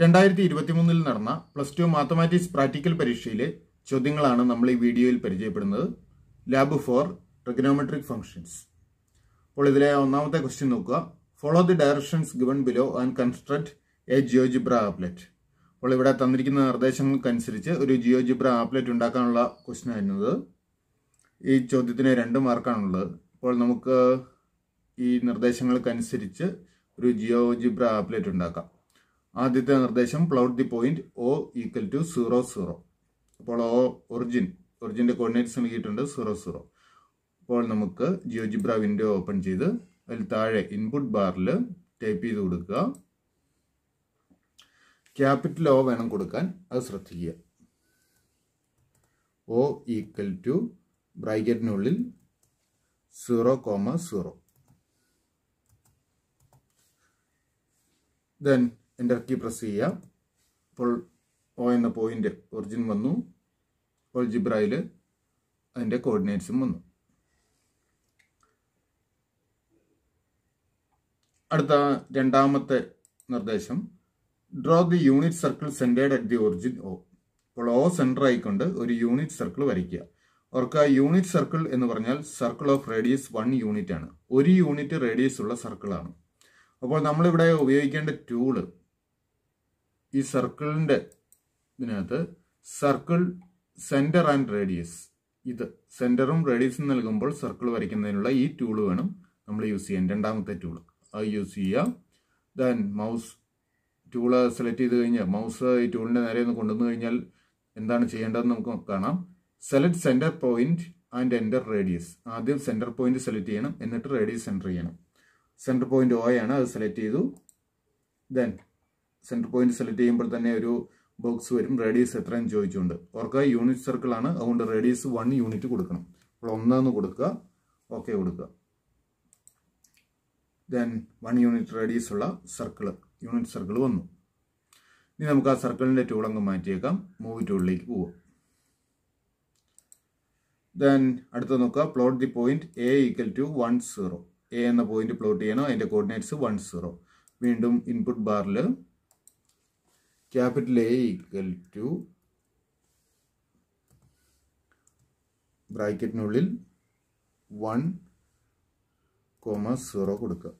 രണ്ടായിരത്തി ഇരുപത്തി മൂന്നിൽ നടന്ന പ്ലസ് ടു മാത്തമാറ്റിക്സ് പ്രാക്ടിക്കൽ പരീക്ഷയിലെ ചോദ്യങ്ങളാണ് നമ്മൾ ഈ വീഡിയോയിൽ പരിചയപ്പെടുന്നത്. ലാബ് ഫോർ ട്രിഗനോമെട്രിക് ഫംഗ്ഷൻസ് അപ്പോൾ ഇതിലെ ഒന്നാമത്തെ ക്വസ്റ്റ്യൻ നോക്കുക. Follow the directions given below and construct a GeoGebra applet അപ്പോൾ ഇവിടെ തന്നിരിക്കുന്ന നിർദ്ദേശങ്ങൾക്കനുസരിച്ച് ഒരു ജിയോജിബ്ര ആപ്ലെറ്റ് ഉണ്ടാക്കാനുള്ള ക്വസ്റ്റ്യൻ ആയിരുന്നത്. ഈ ചോദ്യത്തിന് രണ്ട് മാർക്കാണുള്ളത് അപ്പോൾ നമുക്ക് ഈ നിർദ്ദേശങ്ങൾക്കനുസരിച്ച് ഒരു ജിയോജിബ്ര ആപ്ലെറ്റ് ഉണ്ടാക്കാം. ആദ്യത്തെ നിർദ്ദേശം plot the point O equal to zero zero അപ്പോൾ ഒ ഒറിജിൻ ഒറിജിന്റെ കോർഡിനേറ്റ്സ് നൽകിയിട്ടുണ്ട് സീറോ സീറോ അപ്പോൾ നമുക്ക് ജിയോജിബ്ര വിൻഡോ ഓപ്പൺ ചെയ്ത് അതിൽ താഴെ ഇൻപുട്ട് ബാറിൽ ടൈപ്പ് ചെയ്ത് കൊടുക്കുക. ക്യാപിറ്റൽ ഒ വേണം കൊടുക്കാൻ അത് ശ്രദ്ധിക്കുക. ഒ ഈക്വൽ ടു ബ്രാക്കറ്റിനുള്ളിൽ zero comma zero enter key press ചെയ്യാം അപ്പോൾ ഒ എന്ന പോയിന്റ് ഒറിജിൻ വന്നു. ഒൾജിബ്രയിൽ അതിന്റെ കോർഡിനേറ്റ്സും വന്നു. അടുത്ത രണ്ടാമത്തെ നിർദ്ദേശം. Draw the unit circle centred at the origin O അപ്പോൾ ഓ സെന്റർ ആയിക്കൊണ്ട് ഒരു യൂണിറ്റ് സർക്കിൾ വരയ്ക്കുക. ഓർക്കുക യൂണിറ്റ് സർക്കിൾ എന്ന് പറഞ്ഞാൽ circle of radius one unit ആണ്. ഒരു യൂണിറ്റ് റേഡിയസ് ഉള്ള സർക്കിളാണ് അപ്പോൾ നമ്മളിവിടെ ഉപയോഗിക്കേണ്ട ടൂൾ ഈ സർക്കിളിന്റെ ഇതിനകത്ത് സർക്കിൾ സെന്റർ ആൻഡ് റേഡിയസ്. ഇത് സെന്ററും റേഡിയസും നൽകുമ്പോൾ സർക്കിൾ വരയ്ക്കുന്നതിനുള്ള ഈ ടൂൾ വേണം. നമ്മൾ യൂസ് ചെയ്യാൻ. രണ്ടാമത്തെ ടൂൾ അത് യൂസ് ചെയ്യുക ദെൻ മൗസ് ടൂൾ സെലക്ട് ചെയ്ത് കഴിഞ്ഞാൽ മൗസ് ഈ ടൂളിന്റെ നേരെ ഒന്ന് കൊണ്ടുവന്നു കഴിഞ്ഞാൽ എന്താണ് ചെയ്യേണ്ടതെന്ന് നമുക്ക് കാണാം. Select centre point and enter radius. ആദ്യം സെന്റർ പോയിന്റ് സെലക്ട് ചെയ്യണം. എന്നിട്ട് റേഡിയസ് എന്റർ ചെയ്യണം. സെന്റർ പോയിന്റ് ഓ ആണ്. അത് സെലക്ട് ചെയ്തു. ദെൻ സെന്റർ പോയിന്റ് സെലക്ട് ചെയ്യുമ്പോൾ തന്നെ ഒരു ബോക്സ് വരും റേഡിയസ് എത്രയെന്ന് ചോദിച്ചുകൊണ്ട്. ഓർക്കുക യൂണിറ്റ് സർക്കിൾ ആണ്. അതുകൊണ്ട് റേഡിയസ് വൺ യൂണിറ്റ് കൊടുക്കണം. അപ്പോൾ ഒന്നെന്ന് കൊടുക്കുക ഓക്കെ കൊടുക്കുക. ദെൻ വൺ യൂണിറ്റ് റേഡിയസ് ഉള്ള സർക്കിൾ യൂണിറ്റ് സർക്കിൾ വന്നു. ഇനി നമുക്ക് ആ സർക്കിളിന്റെ ടൂൾ അങ്ങ് മാറ്റിയേക്കാം. മൂവ് ടൂളിലേക്ക് പോവാം ദെൻ അടുത്ത നോക്കുക. Plot the point A equal to one zero A എന്ന പോയിന്റ് പ്ലോട്ട് ചെയ്യണം. അതിന്റെ കോർഡിനേറ്റ്സ് വൺ സീറോ വീണ്ടും ഇൻപുട്ട് ബാറിൽ ക്യാപിറ്റൽ എ ഈക്വൽ ടു ബ്രാക്കറ്റിനുള്ളിൽ വൺ കോമ സീറോ കൊടുക്കുക.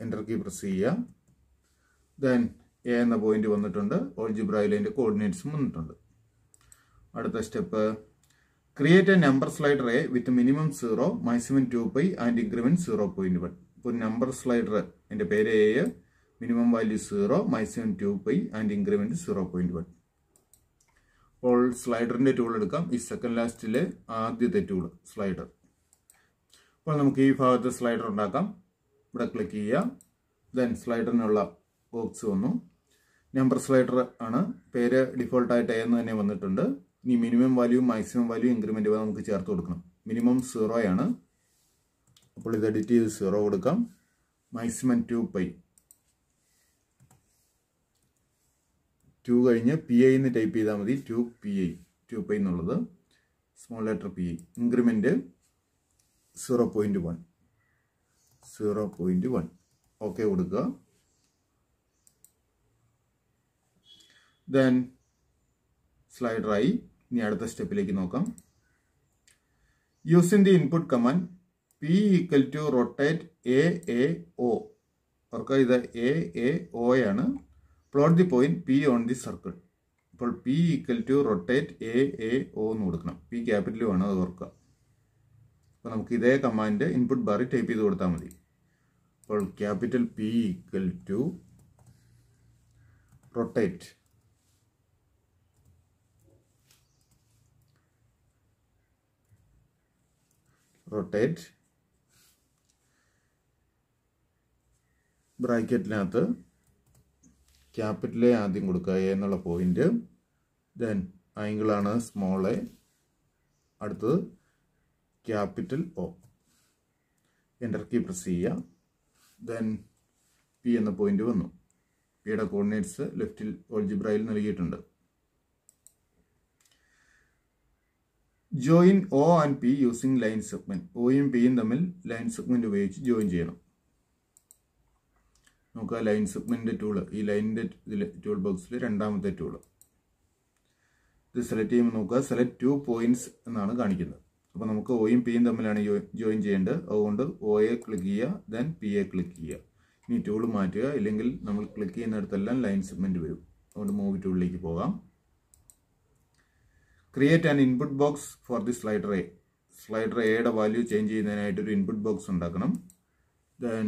എന്റർ കീ പ്രസ് ചെയ്യുക. ദെൻ എ എന്ന പോയിന്റ് വന്നിട്ടുണ്ട്. ഓൾജിബ്രയിൽ അതിന്റെ കോർഡിനേറ്റ്സും വന്നിട്ടുണ്ട്. അടുത്ത step create a number slider A with minimum zero maximum two pi and increment zero point one ഇപ്പോൾ നമ്പർ സ്ലൈഡർ എന്റെ പേര് A maximum two pi and increment zero point one അപ്പോൾ സ്ലൈഡറിന്റെ ടൂൾ എടുക്കാം. ഈ സെക്കൻഡ് ലാസ്റ്റിലെ ആദ്യത്തെ ടൂൾ സ്ലൈഡർ അപ്പോൾ നമുക്ക് ഈ ഭാഗത്ത് സ്ലൈഡർ ഉണ്ടാക്കാം. ഇവിടെ ക്ലിക്ക് ചെയ്യാം ദെൻ സ്ലൈഡറിനുള്ള ബോക്സ് വന്നു. നമ്പർ സ്ലൈഡർ ആണ്. പേര് ഡിഫോൾട്ടായിട്ട് എന്ന് തന്നെ വന്നിട്ടുണ്ട്. ഇനി minimum value maximum value increment നമുക്ക് ചേർത്ത് കൊടുക്കണം. മിനിമം സീറോ ആണ്. അപ്പോൾ ഇത് എഡിറ്റ് ചെയ്ത് സീറോ കൊടുക്കാം. മാക്സിമം ടു പൈ ടു കഴിഞ്ഞ് പി ഐ എന്ന് ടൈപ്പ് ചെയ്താൽ മതി. Two P I two pi എന്നുള്ളത് small letter P I increment zero point one zero point one okay കൊടുക്കുക. ദെൻ സ്ലൈഡറായി ഇനി അടുത്ത സ്റ്റെപ്പിലേക്ക് നോക്കാം. Use in the input command P equal to rotate A A O ഓർക്കുക ഇത് എ എ ഒ ആണ് plot the point P on the circle. അപ്പോൾ P equal to rotate A A O എന്ന് കൊടുക്കണം. പി ക്യാപിറ്റൽ വേണം അത് ഓർക്കുക. അപ്പോൾ നമുക്ക് ഇതേ കമാൻഡ് ഇൻപുട്ട് ബാറിൽ ടൈപ്പ് ചെയ്ത് കൊടുത്താൽ മതി. അപ്പോൾ capital P equal to rotate. Rotate. ബ്രാക്കറ്റിനകത്ത് capital A ആദ്യം കൊടുക്കുക എ എന്നുള്ള പോയിന്റ് ദെൻ ആംഗിളാണ് സ്മോൾ എ അടുത്തത് capital O enter key press ചെയ്യുക. ദെൻ പി എന്ന പോയിന്റ് വന്നു. പിയുടെ കോർഡിനേറ്റ്സ് ലെഫ്റ്റിൽ ഓൾജിബ്രയിൽ നൽകിയിട്ടുണ്ട്. Join O and P using line segment ഒയും പിയും തമ്മിൽ ലൈൻ സെഗ്മെന്റ് ഉപയോഗിച്ച് ജോയിൻ ചെയ്യണം. നമുക്ക് ലൈൻ സെഗ്മെന്റ് ടൂൾ ഈ ലൈനിന്റെ ഇതിൽ ടൂൾ ബോക്സിൽ രണ്ടാമത്തെ ടൂൾ ഇത് സെലക്ട് ചെയ്യുമ്പോൾ നോക്കുക സെലക്ട് ടു പോയിന്റ്സ് എന്നാണ് കാണിക്കുന്നത്. അപ്പോൾ നമുക്ക് ഒയും പിയും തമ്മിലാണ് ജോയിൻ ചെയ്യേണ്ടത്. അതുകൊണ്ട് ഒ എ ക്ലിക്ക് ചെയ്യുക ദെൻ പി എ ക്ലിക്ക് ചെയ്യുക. ഇനി ടൂൾ മാറ്റുക ഇല്ലെങ്കിൽ നമ്മൾ ക്ലിക്ക് ചെയ്യുന്നിടത്തെല്ലാം ലൈൻ സെഗ്മെന്റ് വരും. അതുകൊണ്ട് മൂവ് ടൂളിലേക്ക് പോകാം. Create an input box for the slider A slider എയുടെ വാല്യൂ ചേഞ്ച് ചെയ്യുന്നതിനായിട്ട് ഒരു ഇൻപുട്ട് ബോക്സ് ഉണ്ടാക്കണം. ദെൻ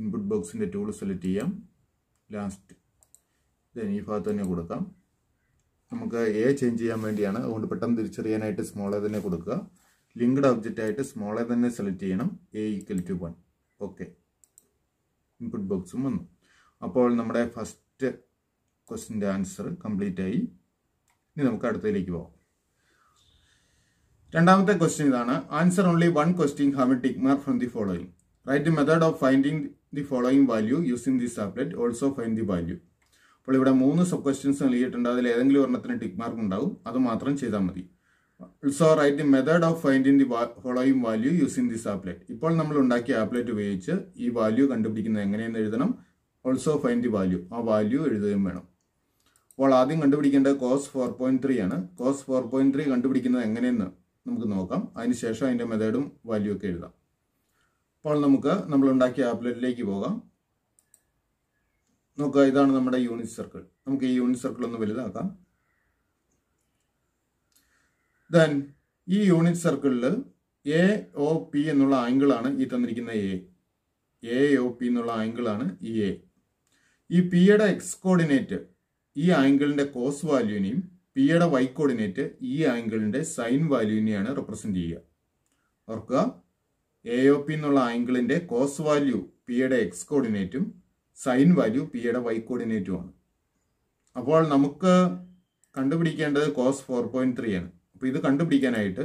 ഇൻപുട്ട് ബോക്സിന്റെ ടൂൾ സെലക്ട് ചെയ്യാം. ലാസ്റ്റ് ദെൻ ഈ ഭാഗത്ത് തന്നെ കൊടുക്കാം. നമുക്ക് എ ചേഞ്ച് ചെയ്യാൻ വേണ്ടിയാണ്. അതുകൊണ്ട് പെട്ടെന്ന് തിരിച്ചറിയാനായിട്ട് സ്മോളെ തന്നെ കൊടുക്കുക. ലിങ്ക്ഡ് ഒബ്ജക്റ്റ് ആയിട്ട് സ്മോളെ തന്നെ സെലക്ട് ചെയ്യണം. A equal to one okay input ബോക്സും വന്നു. അപ്പോൾ നമ്മുടെ ഫസ്റ്റ് ക്വസ്റ്റിന്റെ ആൻസർ കംപ്ലീറ്റ് ആയി. ഇനി നമുക്ക് അടുത്തതിലേക്ക് പോകാം രണ്ടാമത്തെ ക്വസ്റ്റ്യൻ ഇതാണ്. Answer only one question have a tick mark from the following right method of finding the following value using the applet also find the value അപ്പോൾ ഇവിടെ മൂന്ന് സബ് ക്വസ്റ്റ്യൻസ് നൽകിയിട്ടുണ്ട് അതിൽ ഏതെങ്കിലും ഒരെണ്ണത്തിന് ടിക്ക് മാർക്ക് ഉണ്ടാവും. അത് മാത്രം ചെയ്താൽ മതി. Also write the method of finding the following value using the applet ഇപ്പോൾ നമ്മൾ ഉണ്ടാക്കിയ ആപ്ലെറ്റ് ഉപയോഗിച്ച് ഈ വാല്യൂ കണ്ടുപിടിക്കുന്നത് എങ്ങനെയെന്ന് എഴുതണം. ഓൾസോ ഫൈൻഡ് ദി വാല്യൂ ആ വാല്യൂ എഴുതുകയും വേണം. അപ്പോൾ ആദ്യം കണ്ടുപിടിക്കേണ്ടത് കോസ് ഫോർ പോയിന്റ് ത്രീ ആണ്. കോസ് ഫോർ പോയിന്റ് ത്രീ കണ്ടുപിടിക്കുന്നത് എങ്ങനെയെന്ന് നമുക്ക് നോക്കാം. അതിനുശേഷം അതിന്റെ മെത്തേഡും വാല്യൂ ഒക്കെ എഴുതാം. അപ്പോൾ നമുക്ക് നമ്മൾ ഉണ്ടാക്കിയ ആപ്ലെറ്റിലേക്ക് പോകാം. നോക്കുക ഇതാണ് നമ്മുടെ യൂണിറ്റ് സർക്കിൾ നമുക്ക് ഈ യൂണിറ്റ് സർക്കിൾ ഒന്ന് വലുതാക്കാം. ദെൻ ഈ യൂണിറ്റ് സർക്കിളിൽ എ ഒ പി എന്നുള്ള ആംഗിളാണ് ഈ തന്നിരിക്കുന്ന എ എ ഒ പി എന്നുള്ള ആംഗിളാണ് ഈ എ ഈ പിയുടെ എക്സ് കോർഡിനേറ്റ് ഈ ആംഗിളിന്റെ കോസ് വാല്യൂവിനെയും പിയുടെ വൈ കോർഡിനേറ്റ് ഈ ആംഗിളിന്റെ സൈൻ വാല്യൂവിനെയാണ് റെപ്രസെന്റ് ചെയ്യുക. ഓർക്കുക എ ഒ പി എന്നുള്ള ആംഗിളിന്റെ കോസ് വാല്യൂ പിയുടെ എക്സ് കോർഡിനേറ്റും സൈൻ വാല്യൂ പിയുടെ വൈ കോർഡിനേറ്റുമാണ് അപ്പോൾ നമുക്ക് കണ്ടുപിടിക്കേണ്ടത് കോസ് ഫോർ പോയിന്റ് ത്രീ ആണ്. അപ്പോൾ ഇത് കണ്ടുപിടിക്കാനായിട്ട്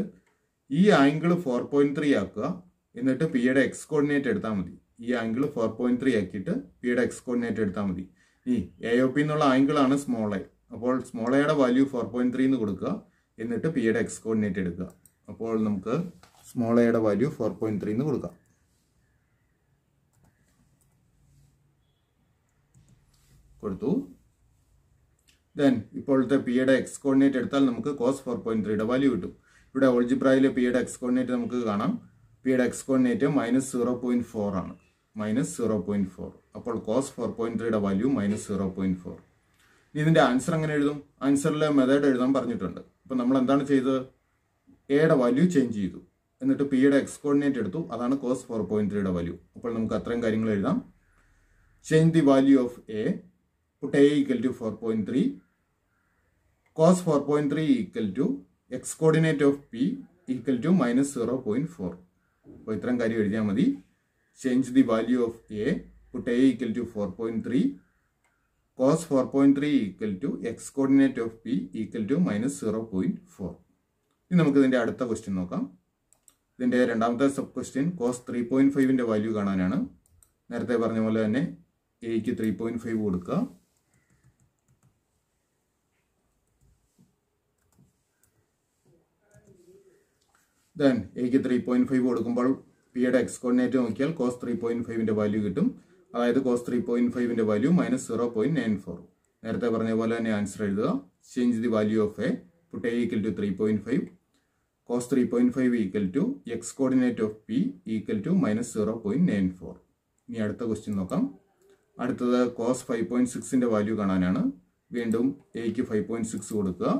ഈ ആംഗിൾ ഫോർ പോയിന്റ് ത്രീ ആക്കുക. എന്നിട്ട് പിയുടെ എക്സ് കോർഡിനേറ്റ് എടുത്താൽ മതി. ഈ ആംഗിൾ ഫോർ പോയിന്റ് ത്രീ ആക്കിയിട്ട് പിയുടെ എക്സ് കോർഡിനേറ്റ് എടുത്താൽ മതി. ഈ എ ഒ പി എന്നുള്ള ആംഗിൾ ആണ് സ്മോൾ എ അപ്പോൾ സ്മോൾ എയുടെ വാല്യൂ ഫോർ പോയിന്റ് ത്രീ എന്ന് കൊടുക്കുക. എന്നിട്ട് പിയുടെ എക്സ് കോർഡിനേറ്റ് എടുക്കുക. അപ്പോൾ നമുക്ക് സ്മോൾ എയുടെ വാല്യൂ ഫോർ പോയിന്റ് ത്രീ എന്ന് കൊടുക്കാം. കൊടുത്തു. ദെൻ ഇപ്പോഴത്തെ പിയുടെ എക്സ് കോർഡിനേറ്റ് എടുത്താൽ നമുക്ക് കോസ് ഫോർ പോയിന്റ് ത്രീയുടെ വാല്യൂ കിട്ടും. ഇവിടെ ഓൾജിബ്രയിൽ പിയുടെ എക്സ് കോർഡിനേറ്റ് നമുക്ക് കാണാം. പിയുടെ x coordinate minus zero point four ആണ്. മൈനസ് സീറോ പോയിന്റ് ഫോർ അപ്പോൾ കോസ് ഫോർ പോയിന്റ് ത്രീയുടെ value minus zero point four ഇനി ഇതിന്റെ ആൻസർ എങ്ങനെ എഴുതും? ആൻസറിലെ മെത്തേഡ് എഴുതാൻ പറഞ്ഞിട്ടുണ്ട്. അപ്പോൾ നമ്മൾ എന്താണ് ചെയ്തത്? എയുടെ വാല്യൂ ചേഞ്ച് ചെയ്തു. എന്നിട്ട് പിയുടെ എക്സ് കോർഡിനേറ്റ് എടുത്തു. അതാണ് കോസ് ഫോർ പോയിന്റ് ത്രീയുടെ വാല്യൂ അപ്പോൾ നമുക്ക് അത്രയും കാര്യങ്ങൾ എഴുതാം. Change the value of a put a equal to four point three cos four point three equal to x coordinate of P equal to minus zero point four അപ്പോൾ ഇത്രയും കാര്യം എഴുതിയാൽ മതി. Change the value of a put a equal to four point three cos four point three equal to x coordinate of P equal to minus zero point four ഇനി നമുക്ക് ഇതിന്റെ അടുത്ത question നോക്കാം. ഇതിന്റെ രണ്ടാമത്തെ sub question cos three point ഫൈവിന്റെ value കാണാനാണ്. നേരത്തെ പറഞ്ഞ പോലെ തന്നെ എയ്ക്ക് ത്രീ പോയിന്റ് ഫൈവ് കൊടുക്കുക. ദെൻ എയ്ക്ക് ത്രീ പോയിന്റ് ഫൈവ് കൊടുക്കുമ്പോൾ പിയുടെ എക്സ് കോർഡിനേറ്റ് നോക്കിയാൽ കോസ് ത്രീ പോയിന്റ് ഫൈവിന്റെ വാല്യൂ കിട്ടും. അതായത് cos three point ഫൈവിന്റെ value minus zero point nine four നേരത്തെ പറഞ്ഞ പോലെ തന്നെ ആൻസർ എഴുതുക. Change the value of a put a equal to three point five cos three point five equal to x coordinate of P equal to minus zero point nine four ഇനി അടുത്ത question നോക്കാം. അടുത്തത് cos five point സിക്സിന്റെ value കാണാനാണ്. വീണ്ടും എയ്ക്ക് five point six കൊടുക്കുക.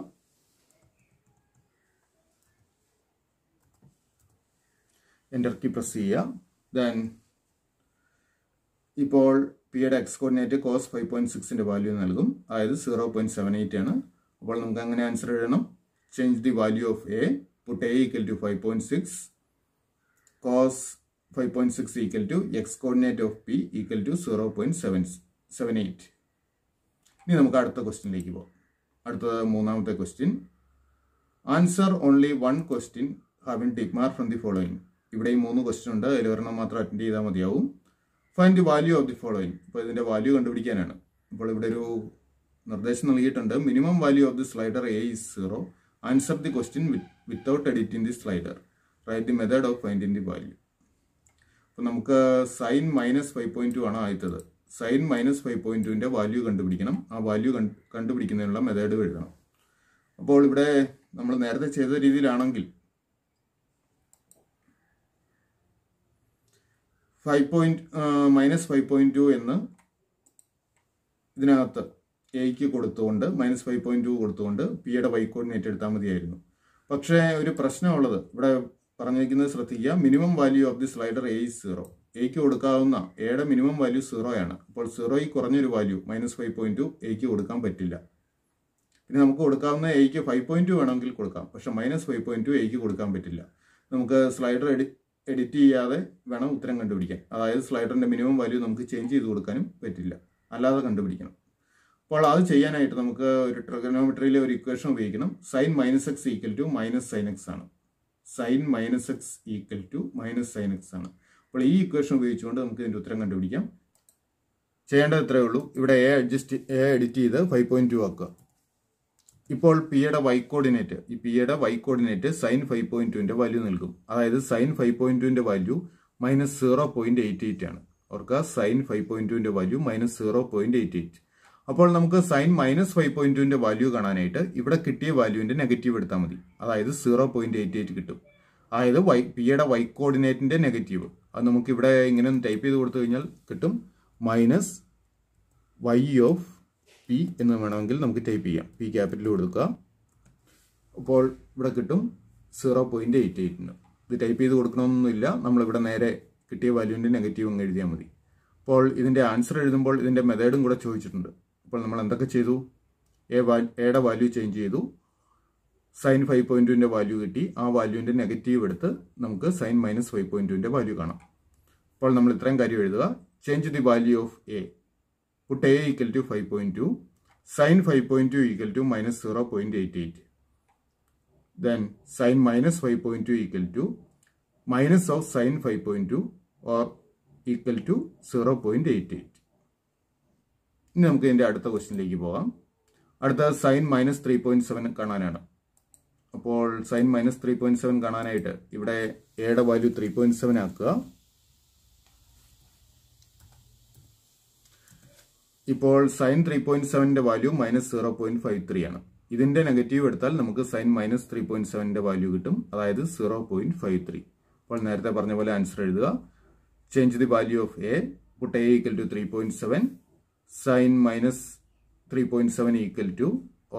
Enter key press ചെയ്യുക. ദെൻ ഇപ്പോൾ പിയുടെ x coordinate cos five point സിക്സിന്റെ value നൽകും. അതായത് സീറോ പോയിന്റ് സെവൻ എയ്റ്റ് ആണ്. അപ്പോൾ നമുക്ക് അങ്ങനെ ആൻസർ എഴുതണം. Change the value of a cos five point six equal to x coordinate of P equal to zero point seven seven eight ഇനി നമുക്ക് അടുത്ത ക്വസ്റ്റ്യനിലേക്ക് പോകാം അടുത്തത് മൂന്നാമത്തെ question answer only one question having tick mark from the following ഇവിടെ ഈ മൂന്ന് ക്വസ്റ്റ്യൻ ഉണ്ട്. അതിൽ ഒരെണ്ണം മാത്രം അറ്റൻഡ് ചെയ്താൽ മതിയാവും. Find the value of the following അപ്പോൾ ഇതിന്റെ വാല്യൂ കണ്ടുപിടിക്കാനാണ്. അപ്പോൾ ഇവിടെ ഒരു നിർദ്ദേശം നൽകിയിട്ടുണ്ട്. Minimum value of the slider a is zero answer the question without editing the slider write the method of finding the value അപ്പോൾ നമുക്ക് sine minus five point two ആണ് ആദ്യത്തത്. സൈൻ മൈനസ് ഫൈവ് പോയിന്റ് ടുവിന്റെ value കണ്ടുപിടിക്കണം. ആ value കണ്ടുപിടിക്കുന്നതിനുള്ള method എഴുതണം. അപ്പോൾ ഇവിടെ നമ്മൾ നേരത്തെ ചെയ്ത രീതിയിലാണെങ്കിൽ five point minus five point two എന്ന് ഇതിനകത്ത് എയ്ക്ക് കൊടുത്തുകൊണ്ട് മൈനസ് ഫൈവ് പോയിന്റ് ടു കൊടുത്തുകൊണ്ട് പിയുടെ വൈ കോർഡിനേറ്റ് എടുത്താൽ മതിയായിരുന്നു. പക്ഷേ ഒരു പ്രശ്നമുള്ളത്. ഇവിടെ പറഞ്ഞിരിക്കുന്നത് ശ്രദ്ധിക്കുക. Minimum value of the slider a zero എയ്ക്ക് കൊടുക്കാവുന്ന എയുടെ മിനിമം വാല്യൂ ആണ്. അപ്പോൾ സീറോയിൽ കുറഞ്ഞൊരു value minus five point two എയ്ക്ക് കൊടുക്കാൻ പറ്റില്ല. പിന്നെ നമുക്ക് കൊടുക്കാവുന്ന എയ്ക്ക് ഫൈവ് പോയിന്റ് ടു വേണമെങ്കിൽ കൊടുക്കാം. പക്ഷെ മൈനസ് ഫൈവ് പോയിന്റ് ടു എയ്ക്ക് കൊടുക്കാൻ പറ്റില്ല. നമുക്ക് സ്ലൈഡർ എഡി എഡിറ്റ് ചെയ്യാതെ വേണം ഉത്തരം കണ്ടുപിടിക്കാൻ. അതായത് സ്ലൈഡറിന്റെ മിനിമം വാല്യൂ നമുക്ക് ചേഞ്ച് ചെയ്ത് കൊടുക്കാനും പറ്റില്ല. അല്ലാതെ കണ്ടുപിടിക്കണം. അപ്പോൾ അത് ചെയ്യാനായിട്ട് നമുക്ക് ഒരു ട്രിഗണോമെട്രിയിലെ ഒരു ഇക്വേഷൻ ഉപയോഗിക്കണം. Sine minus x equal to minus sine x ആണ്. Sine minus x equal to minus sine x ആണ്. അപ്പോൾ ഈ ഇക്വേഷൻ ഉപയോഗിച്ചുകൊണ്ട് നമുക്ക് ഇതിന്റെ ഉത്തരം കണ്ടുപിടിക്കാം. ചെയ്യേണ്ടത് ഇത്രയേ ഉള്ളൂ. ഇവിടെ എ അഡ്ജസ്റ്റ് എ എഡിറ്റ് ചെയ്ത് ഫൈവ് പോയിന്റ് ടു ആക്കുക. ഇപ്പോൾ പിയുടെ വൈ കോർഡിനേറ്റ് ഈ പിയുടെ y coordinate sine five point ടുവിന്റെ വാല്യൂ നൽകും. അതായത് സൈൻ ഫൈവ് പോയിന്റ് ടുവിന്റെ value minus zero point eight eight ആണ്. ഓർക്കുക സൈൻ ഫൈവ് പോയിന്റ് ടുവിന്റെ value minus zero point eight eight അപ്പോൾ നമുക്ക് സൈൻ മൈനസ് ഫൈവ് പോയിന്റ് ടുവിന്റെ വാല്യൂ കാണാനായിട്ട് ഇവിടെ കിട്ടിയ വാല്യൂവിന്റെ നെഗറ്റീവ് എടുത്താൽ മതി. അതായത് സീറോ പോയിന്റ് എയ്റ്റ് എയ്റ്റ് കിട്ടും. അതായത് വൈ പിയുടെ വൈ കോർഡിനേറ്റിന്റെ നെഗറ്റീവ് അത് നമുക്ക് ഇവിടെ ഇങ്ങനെ ഒന്ന് ടൈപ്പ് ചെയ്ത് കൊടുത്തു കഴിഞ്ഞാൽ കിട്ടും. മൈനസ് വൈ ഓഫ് പി എന്ന് വേണമെങ്കിൽ നമുക്ക് ടൈപ്പ് ചെയ്യാം. പി ക്യാപിറ്റൽ കൊടുക്കുക. അപ്പോൾ ഇവിടെ കിട്ടും സീറോ പോയിന്റ് എയ്റ്റ് എയ്റ്റിന് ഇത് ടൈപ്പ് ചെയ്ത് കൊടുക്കണമെന്നൊന്നുമില്ല. നമ്മളിവിടെ നേരെ കിട്ടിയ വാല്യൂവിന്റെ നെഗറ്റീവ് അങ്ങ് എഴുതിയാൽ മതി. അപ്പോൾ ഇതിന്റെ ആൻസർ എഴുതുമ്പോൾ ഇതിന്റെ മെത്തേഡും കൂടെ ചോദിച്ചിട്ടുണ്ട്. അപ്പോൾ നമ്മൾ എന്തൊക്കെ ചെയ്തു? എ വാ എയുടെ വാല്യൂ ചേഞ്ച് ചെയ്തു. സൈൻ ഫൈവ് പോയിന്റ് ടുവിന്റെ വാല്യൂ കിട്ടി. ആ വാല്യൂവിന്റെ നെഗറ്റീവ് എടുത്ത് നമുക്ക് സൈൻ മൈനസ് ഫൈവ് പോയിന്റ് ടുവിന്റെ വാല്യൂ കാണാം. അപ്പോൾ നമ്മൾ ഇത്രയും കാര്യം എഴുതുക. Change the value of a put a equal to five point two sine five point two equal to minus zero a eight eight 5.2 sin 5.2 equal to minus 0.88 then sin minus 5.2 equal to minus of sin 5.2 or equal to 0.88 ഇനി നമുക്ക് ഇതിന്റെ അടുത്ത ക്വസ്റ്റിനിലേക്ക് പോകാം. അടുത്ത sine minus three point seven കാണാനാണ്. അപ്പോൾ sine minus three point seven കാണാനായിട്ട് ഇവിടെ എയുടെ വാല്യൂ ത്രീ പോയിന്റ് സെവൻ ആക്കുക. ഇപ്പോൾ sine three point സെവന്റെ value minus zero point five three ആണ്. ഇതിന്റെ നെഗറ്റീവ് എടുത്താൽ നമുക്ക് സൈൻ മൈനസ് ത്രീ പോയിന്റ് സെവന്റെ വാല്യൂ കിട്ടും. അതായത് സീറോ പോയിന്റ് ഫൈവ് ത്രീ അപ്പോൾ നേരത്തെ പറഞ്ഞ പോലെ ആൻസർ എഴുതുക. Change the value of a put a equal to three point seven sine minus three point seven equal to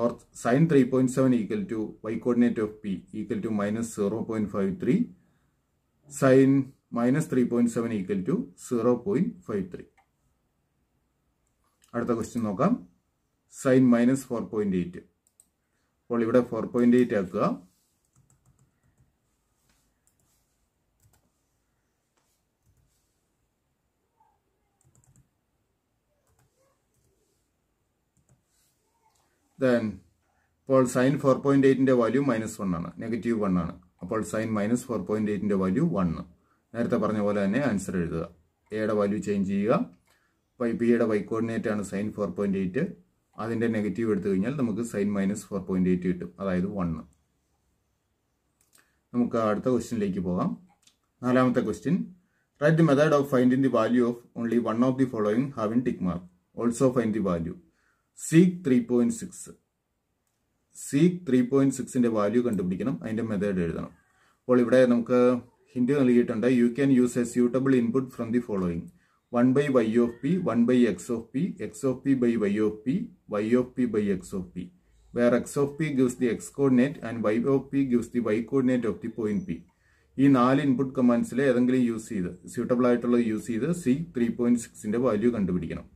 or sine three point seven equal to y coordinate of P equal to minus zero point five three sine minus three point seven equal to zero point five three അടുത്ത question നോക്കാം. Sine minus four point eight അപ്പോൾ ഇവിടെ four point eight ആക്കുക. Then ഇപ്പോൾ sine four point എയ്റ്റിന്റെ value minus one ആണ്. Negative one ആണ്. അപ്പോൾ സൈൻ മൈനസ് ഫോർ പോയിന്റ് എയ്റ്റിന്റെ വാല്യൂ വൺ നേരത്തെ പറഞ്ഞ പോലെ തന്നെ ആൻസർ എഴുതുക. എയുടെ വാല്യൂ ചേഞ്ച് ചെയ്യുക. പൈ പിയുടെ വൈ കോർഡിനേറ്റ് ആണ് സൈൻ ഫോർ പോയിന്റ് എയ്റ്റ് അതിന്റെ നെഗറ്റീവ് എടുത്തു കഴിഞ്ഞാൽ നമുക്ക് sine minus four point eight കിട്ടും. അതായത് വണ്ണ് നമുക്ക് അടുത്ത ക്വസ്റ്റ്യനിലേക്ക് പോകാം. നാലാമത്തെ question write method of finding the value of only one of the following having tick mark also find the value sec three point six sec three point സിക്സിന്റെ value കണ്ടുപിടിക്കണം. അതിന്റെ method എഴുതണം. അപ്പോൾ ഇവിടെ നമുക്ക് ഹിന്റ് നൽകിയിട്ടുണ്ട്. You can use a suitable input from the following one by y of P one by x of P x of P by y of P y of P by x of P where x of P gives the x coordinate and y of P gives the y coordinate of the point P ഈ നാല് input കമാൻഡ്സിലെ ഏതെങ്കിലും use ചെയ്ത് suitable ആയിട്ടുള്ളത് use ചെയ്ത് C three point സിക്സിന്റെ value കണ്ടുപിടിക്കണം.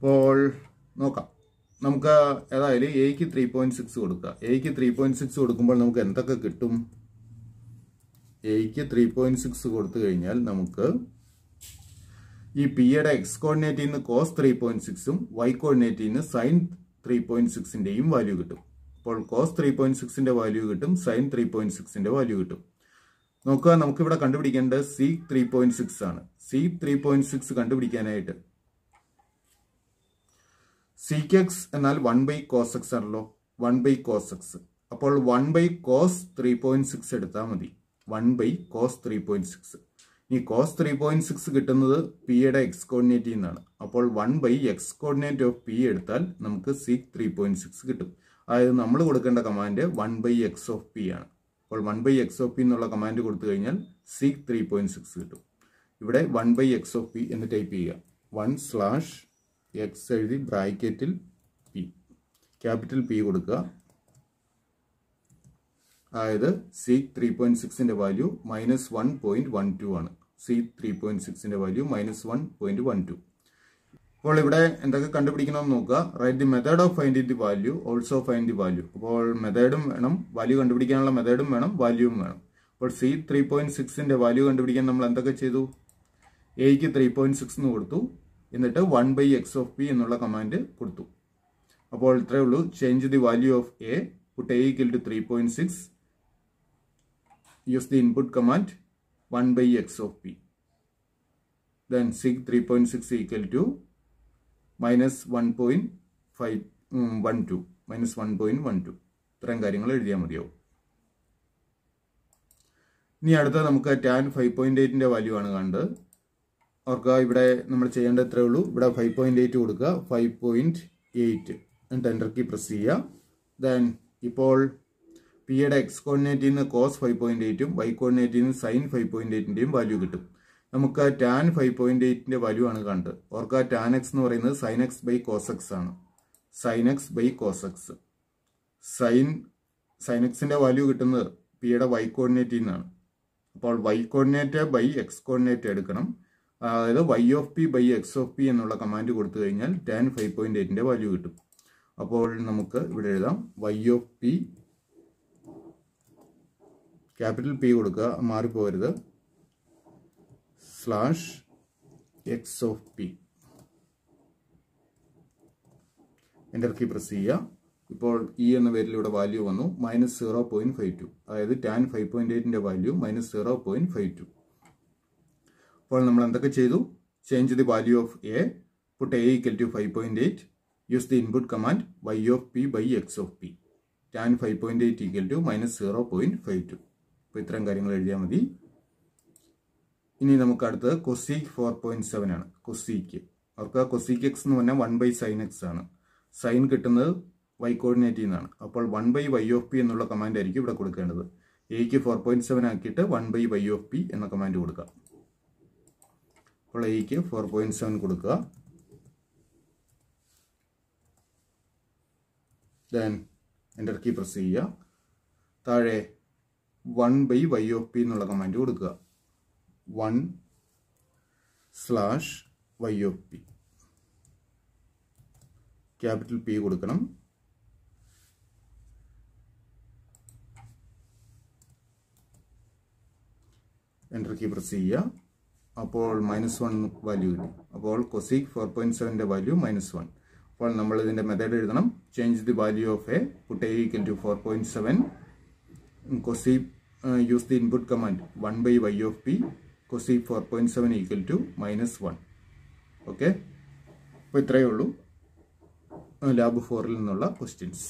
അപ്പോൾ നോക്കാം. നമുക്ക് ഏതായാലും എയ്ക്ക് ത്രീ പോയിന്റ് സിക്സ് കൊടുക്കുക. എയ്ക്ക് ത്രീ പോയിന്റ് സിക്സ് കൊടുക്കുമ്പോൾ നമുക്ക് എന്തൊക്കെ കിട്ടും? എയ്ക്ക് ത്രീ പോയിന്റ് സിക്സ് കൊടുത്തു കഴിഞ്ഞാൽ നമുക്ക് ഈ പിയുടെ എക്സ് കോർഡിനേറ്റിൽ നിന്ന് കോസ് ത്രീ പോയിന്റ് സിക്സും വൈ കോർഡിനേറ്റിൽ നിന്ന് സൈൻ ത്രീ പോയിന്റ് സിക്സിന്റെയും വാല്യൂ കിട്ടും. അപ്പോൾ കോസ് ത്രീ പോയിന്റ് സിക്സിന്റെ വാല്യൂ കിട്ടും സൈൻ ത്രീ പോയിന്റ് സിക്സിന്റെ വാല്യൂ കിട്ടും. നോക്കുക നമുക്കിവിടെ കണ്ടുപിടിക്കേണ്ടത് സി ത്രീ പോയിന്റ് സിക്സ് ആണ്. സി ത്രീ പോയിന്റ് സിക്സ് കണ്ടുപിടിക്കാനായിട്ട് സീക്ക് എക്സ് എന്നാൽ വൺ ബൈ കോസ് എക്സ് ആണല്ലോ. വൺ ബൈ കോസ് എക്സ് അപ്പോൾ one by cos three point six എടുത്താൽ മതി. One by cos three point six ഈ കോസ് ത്രീ പോയിന്റ് സിക്സ് കിട്ടുന്നത് പിയുടെ എക്സ് കോർഡിനേറ്റിൽ നിന്നാണ്. അപ്പോൾ one by x coordinate of P എടുത്താൽ നമുക്ക് സീക്ക് ത്രീ പോയിന്റ് സിക്സ് കിട്ടും. അതായത് നമ്മൾ കൊടുക്കേണ്ട command one by x of P ആണ്. അപ്പോൾ one by x of P എന്നുള്ള കമാൻഡ് കൊടുത്തു കഴിഞ്ഞാൽ സീക്ക് ത്രീ പോയിന്റ് സിക്സ് കിട്ടും. ഇവിടെ one by x of P എന്ന് ടൈപ്പ് ചെയ്യുക. വൺ സ്ലാഷ് എക്സ് എഴുതി ബ്രാക്കറ്റിൽ പി ക്യാപിറ്റൽ പി കൊടുക്കുക. അതായത് C three point സിക്സിന്റെ value minus one point one two ആണ്. C three point സിക്സിന്റെ value minus one point one two അപ്പോൾ ഇവിടെ എന്തൊക്കെ കണ്ടുപിടിക്കണം എന്ന് നോക്കുക. Write the method of find the value also find the value അപ്പോൾ മെത്തേഡും വേണം വാല്യൂ കണ്ടുപിടിക്കാനുള്ള മെത്തേഡും വേണം വാല്യൂവും വേണം. അപ്പോൾ സി ത്രീ പോയിന്റ് സിക്സിന്റെ വാല്യൂ കണ്ടുപിടിക്കാൻ നമ്മൾ എന്തൊക്കെ ചെയ്തു? എയ്ക്ക് ത്രീ പോയിന്റ് സിക്സ് എന്ന് കൊടുത്തു. എന്നിട്ട് one by x of P എന്നുള്ള കമാൻഡ് കൊടുത്തു. അപ്പോൾ ഇത്രയേ ഉള്ളൂ. Change the value of a put a equal to three point six use the input command one by x of P input command 1 by x of p. Then sig 3.6 equal to minus 1.5 ഉം, 12 minus 1.12 ഇത്രയും കാര്യങ്ങൾ എഴുതിയാൽ മതിയാവും. ഇനി അടുത്ത നമുക്ക് tan five point എയ്റ്റിന്റെ value ആണ് കണ്ടത് അവർക്ക് ഇവിടെ നമ്മൾ ചെയ്യേണ്ടത് ഇത്രേ ഉള്ളൂ. ഇവിടെ ഫൈവ് പോയിന്റ് എയ്റ്റ് കൊടുക്കുക. ഫൈവ് പോയിന്റ് എയ്റ്റ് എന്നിട്ട് എന്റർ കീ പ്രസ് ചെയ്യുക. ദെൻ ഇപ്പോൾ പിയുടെ എക്സ് കോർഡിനേറ്റിൽ നിന്ന് കോസ് ഫൈവ് പോയിന്റ് എയ്റ്റും വൈ കോർഡിനേറ്റിൽ നിന്ന് സൈൻ ഫൈവ് പോയിന്റ് എയ്റ്റിന്റെയും വാല്യൂ കിട്ടും. നമുക്ക് ടാൻ ഫൈവ് പോയിന്റ് എയ്റ്റിന്റെ വാല്യൂ ആണ് കണ്ടത്. ഓർക്കുക ടാൻ എക്സ് എന്ന് പറയുന്നത് sine x by cos x ആണ്. Sine x by cos x sine sine എക്സിന്റെ വാല്യൂ കിട്ടുന്നത് പിയുടെ വൈ കോർഡിനേറ്റിൽ നിന്നാണ്. അപ്പോൾ y coordinate by x coordinate എടുക്കണം. അതായത് y of P by x of P എന്നുള്ള കമാൻഡ് കൊടുത്തു കഴിഞ്ഞാൽ ടാൻ ഫൈവ് പോയിന്റ് എയ്റ്റിന്റെ വാല്യൂ കിട്ടും. അപ്പോൾ നമുക്ക് ഇവിടെ എഴുതാം. Y of P capital P കൊടുക്കുക. മാറിപ്പോകരുത്. Slash x of P enter key press ചെയ്യുക. ഇപ്പോൾ ഇ എന്ന പേരിൽ ഇവിടെ വാല്യൂ വന്നു. Minus zero point five two അതായത് tan five point എയ്റ്റിന്റെ value minus zero point five two അപ്പോൾ നമ്മൾ എന്തൊക്കെ ചെയ്തു? Change the value of a put a equal to five point eight use the input command y of p by x of p tan five point eight equal to minus zero point five two അപ്പോൾ ഇത്രയും കാര്യങ്ങൾ എഴുതിയാൽ മതി. ഇനി നമുക്ക് അടുത്തത് cosec four point seven ആണ്. Cosec അവർക്ക് കൊസീക്ക് എക്സ് എന്ന് പറഞ്ഞാൽ വൺ ബൈ സൈൻ എക്സ് ആണ്. സൈൻ കിട്ടുന്നത് വൈ കോർഡിനേറ്റിൽ നിന്നാണ്. അപ്പോൾ one by y of p എന്നുള്ള കമാൻഡ് ആയിരിക്കും ഇവിടെ കൊടുക്കേണ്ടത്. എയ്ക്ക് ഫോർ പോയിന്റ് സെവൻ ആക്കിയിട്ട് one by y of p എന്ന കമാൻഡ് കൊടുക്കുക അപ്പോൾ എയ്ക്ക് ഫോർ പോയിന്റ് സെവൻ കൊടുക്കുക. ദെൻ എന്റർ കീ പ്രസ് ചെയ്യുക. താഴെ one by y of p എന്നുള്ള കമാൻഡ് കൊടുക്കുക. One slash y of p capital P കൊടുക്കണം. എന്റർ കീ പ്രസ് ചെയ്യുക. അപ്പോൾ മൈനസ് വൺ വാല്യൂ കിട്ടി അപ്പോൾ കൊസീക് ഫോർ പോയിന്റ് സെവന്റെ വാല്യൂ മൈനസ് വൺ അപ്പോൾ നമ്മൾ ഇതിന്റെ മെത്തേഡ് എഴുതണം change the value of a put a equal to four point seven cosine uh, use the input command 1 by y of p. cosine 4.7 equal to minus 1 okay അപ്പോൾ ഇത്രയേ ഉള്ളൂ. Lab ഫോറിൽ നിന്നുള്ള questions